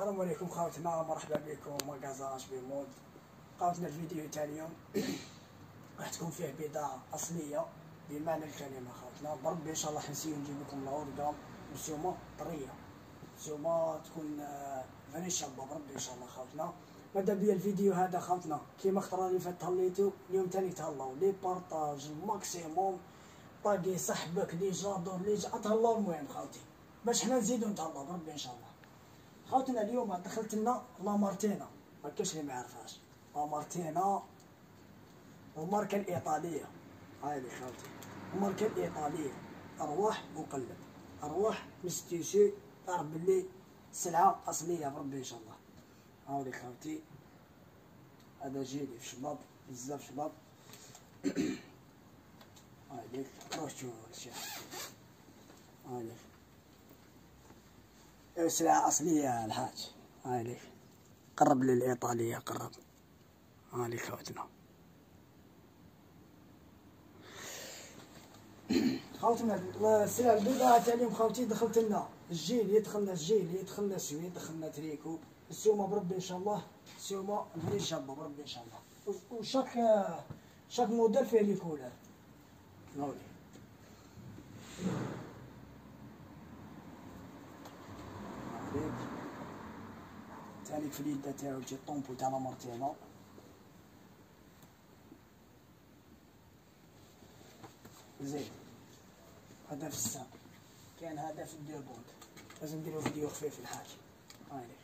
السلام عليكم خوتنا مرحبا بكم. مكازاج بمود خوتنا الفيديو تاع اليوم. راح تكون فيه بضاعة أصلية بمعنى الكلمة خوتنا بربي إن شاء الله حنسيو نجيب لكم الأورقة والسومة طرية. سومة تكون آه، فري شابة بربي إن شاء الله خوتنا ماذا بيا الفيديو هذا خوتنا كيما خطرة اللي فات تهليتو اليوم تاني تهلاو. لي بارطاج ماكسيموم. طاقي صاحبك لي جادور لي جا تهلاو المهم خوتي باش حنا نزيدو نتهلاو بربي إن شاء الله. خوتنا اليوم دخلت لنا لامارتينا ما كاش اللي ما يعرفهاش. لامارتينا الماركة الإيطالية. هاي خوتي الماركة الإيطالية. أرواح وقلب أرواح مستيسي تعرف باللي سلعة أصلية بربي إن شاء الله. هاولي خوتي هذا جيلي في شباب. بزاف شباب. هاي ليك روح شوف هاي ليك سلعة أصلية الحاج. هاي ليك قرب للإيطالية قرب. هاي ليك خوتنا. خوتنا السلعة البيضاء تاع اليوم خوتي دخلت لنا ال gilet دخلنا ال gilet دخلنا sweat دخلنا tricot. السومة بربي إن شاء الله. السومة vrai شابة بربي إن شاء الله. وشاك شاك موديل فيه لي كولر نوري عليك تاني في اليد تاعو جي طومبو تاع لامارتينا زين. في السام كان في الدو بوند لازم نديرو فيديو خفيف الحاج. ليك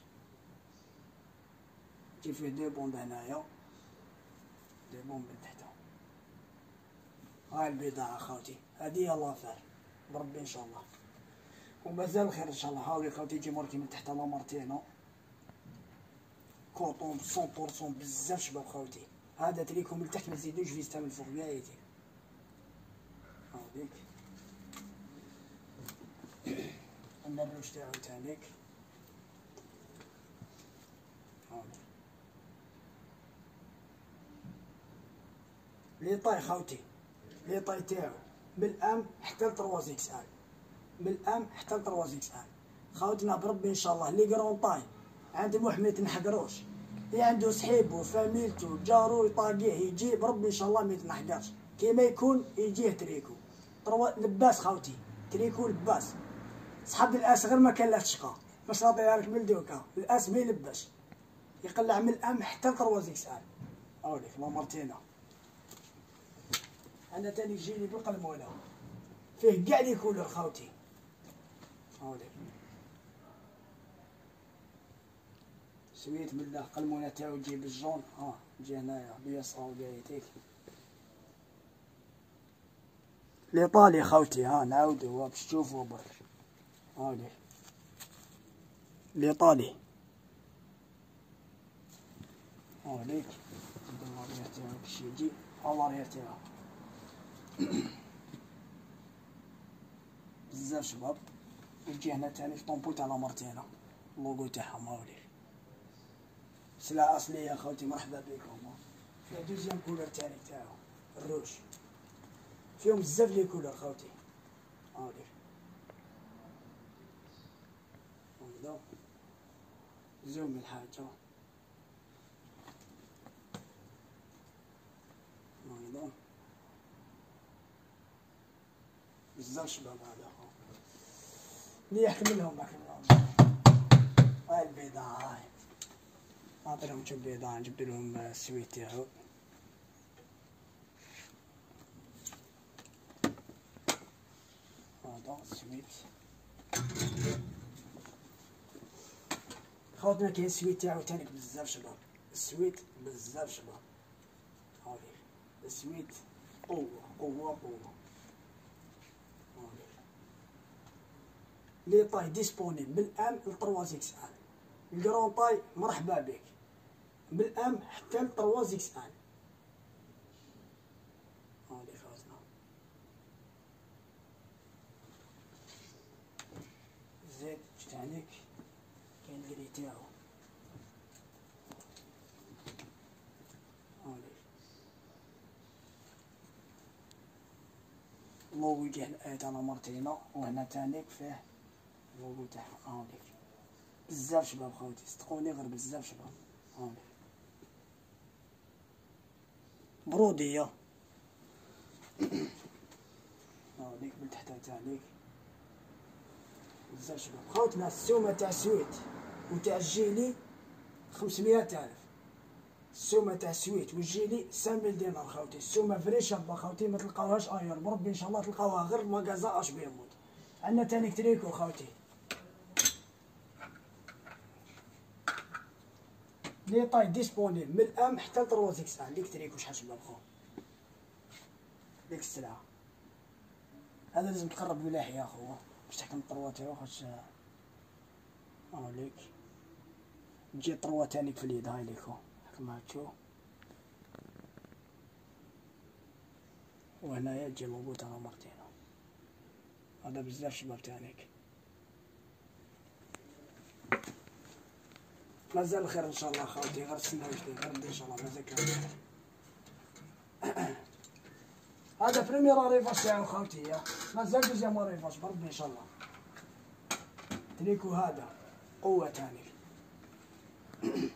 جي فيه دو بوند هنايا. دو بوند من تحت. هاي البضاعة خاوتي هذه هي لافير بربي إن شاء الله. ومازال خير إن شاء الله. هاولي خاوتي يجي ماركي من تحت لامارتينو كوطون 100% بزاف شباب خاوتي هذا تريكم من تحت ما تزيدوش فيستا من فوق يا ايتي هاوليك النبلوش تاعو تانيك لي طاي خاوتي لي طاي تاعو من الام حتى لترواز إكس ال من الام حتى لترواز إكس ال خاوتنا بربي ان شاء الله لي كرون طاي عند محمي تنحقروش اللي عنده صحيبو فاميلتو جارو يطاقيه يجي بربي إن شاء الله ما يتنحقرش. كيما يكون يجيه تريكو. تروا لباس خاوتي تريكو لباس. صحاب الأس غير ما كان له شقا باش نعطيها لك من دوكا الأس ما يلبس. يقلع من الأم حتى لترواز إكس ال اوليك لامارتينا أنا تاني يجيني بالقلمونه فيه كاع لي كولور خاوتي هاوليك سويت بالله قلمونه تاعو تجي بالجون. ها تجي هنايا بيسرى وقايتيك الايطالي خاوتي ها نعاودو باش تشوفو برك. هاوليك الايطالي هاوليك زيد الماريا تاعو باش يجي. الماريا تاعو. بزاف شباب. يجي هنا تاني في tampon تاع لامارتينا. اللوغو تاعهم هاوليك سلعة أصلية خوتي مرحبا بكم. فيها دوزيام كولر تاني تاعو الروج. فيهم بزاف لي كولر خوتي هاوليك هكذا زوم الحاجة. هكذا بزاف شباب هذا اللي يحكملهم يحكملهم هاي البيضاء هاي نعطي لهم شوف بيضاء نجيب لهم السويت تاعو هذا السويت خوتنا كاين السويت تاعو تاني بزاف شباب السويت بزاف شباب هاولي السويت قوة قوة قوة لي طاي ديسبونيبل من الام لترواز إكس ال الكرون طاي مرحبا بك من ال M حتى ل trois XL. هاولي خوتنا زيد شت عليك كاين ال gris تاعو اللوغو يجي هنا تاع مارتينا وهنا تانيك فيه. اللوغو تاعها. هاوليك بزاف شباب خوتي صدقوني غير بزاف شباب. هاني brodée هاوليك من تحت تاعليك بزاف شباب. خوتنا السومة تاع sweat وتاع ال gilet خمسمية ألف. السومة تاع sweat وال gilet cinq mille دينار خوتي. السومة vrai شابة خوتي ما تلقاوهاش ailleurs بربي إن شاء الله تلقاوها غير ماكازا أش بي مود عندنا تاني تريكو خوتي. les tailles disponibles من ال M حتى ل trois XL ديك تريكو شحال شباب خو ديك السلعة. هذا لازم تقرب ملاح يا خو باش تحكم الطروة تاعو خاطش هاوليك تجي الطروة تانيك في اليد. هاي ليكو. كما تشوف وهنايا تجي موجود أنا مرتين هذا بزاف شباب تانيك. مازال الخير إن شاء الله خاوتي غير السنة جديد غير إن شاء الله مازال كان هذا premier arrivage تاعو خاوتي مازال deuxième arrivage بربي إن شاء الله. تريكو هذا قوة تاني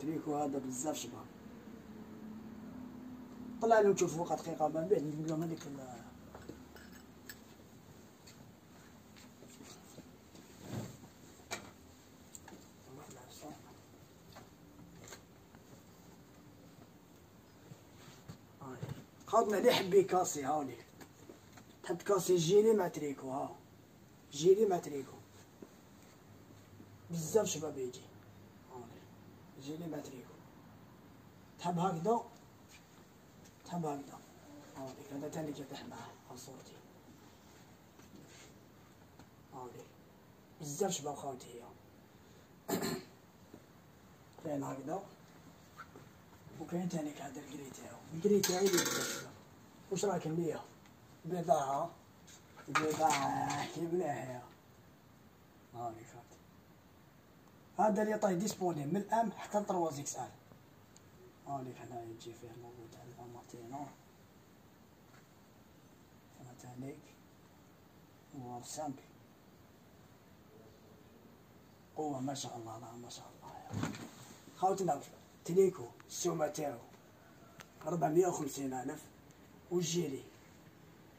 تريكو هذا بزاف شباب. طلع لهم تشوفوا دقيقة ما بعد نقول لهم هذيك خاطنا لي حبي كاسي هاولي تحب كاسي جيلي مع تريكو ها. جيلي مع تريكو. بزاف شباب يجي. جيلي مع تريكو. تحب هكذا؟ تحب هكذا. هاولي هذا تاني كيف معاه ها صورتي هاولي بزاف شباب خاوتي هي كاين هكذا؟ وكاين تاني هذا الكري تاعو الكري تاعي اللي بزاف واش راك مليح بيضاها بيضاها كي يا هاولي خاوتي هذا les tailles disponibles. من ال M حتى ل trois XL هاوليك هنا يجي فيه موجود على مارتينو فهمت عليك simple. قوة ما شاء الله لا ما شاء الله. خوتنا تليكو السومة تاعو ربعمية وخمسين ألف. وال gilet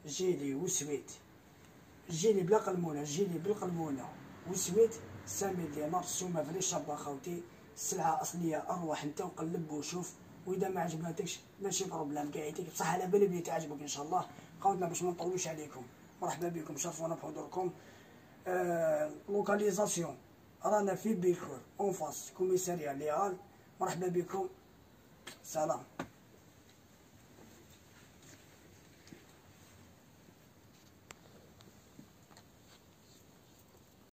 gilet و sweat. جيلي بلا قلمونة جيلي بالقلمونة. و sweat cinq mille دينار السومة vrai شابة خوتي. السلعة أصلية أروح أنت وقلب وشوف. وإذا ما عجبتكش ماشي problème قاعدتك بصح على بالي بلي تعجبك إن شاء الله. خوتنا باش ما نطولوش عليكم. مرحبا بكم شرفونا بحضوركم. آه localisation. رانا في بيكور en face commissariat ليال. مرحبا بكم. سلام.